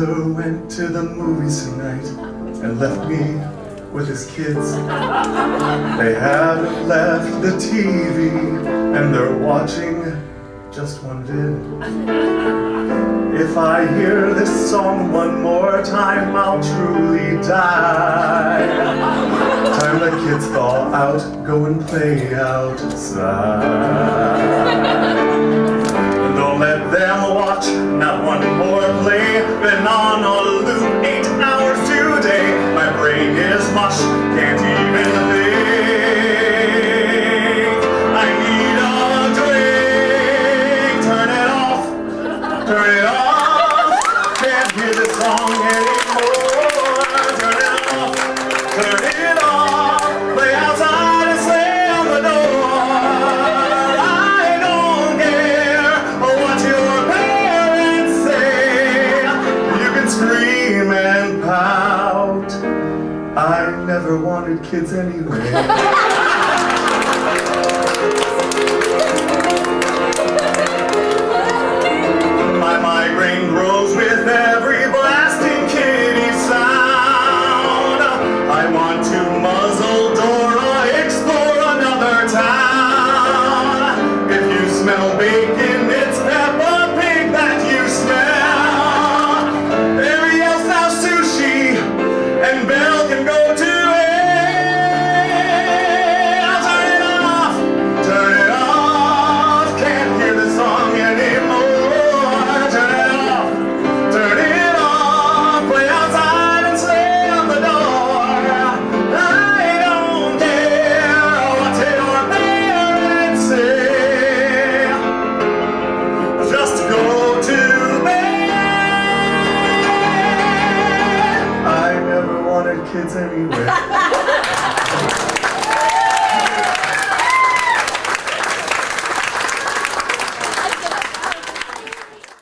brother went to the movies tonight and left me with his kids. They haven't left the TV and they're watching just one vid. If I hear this song one more time, I'll truly die. Time the kids thaw out, go and play outside. Can't I never wanted kids anyway. kids anyway.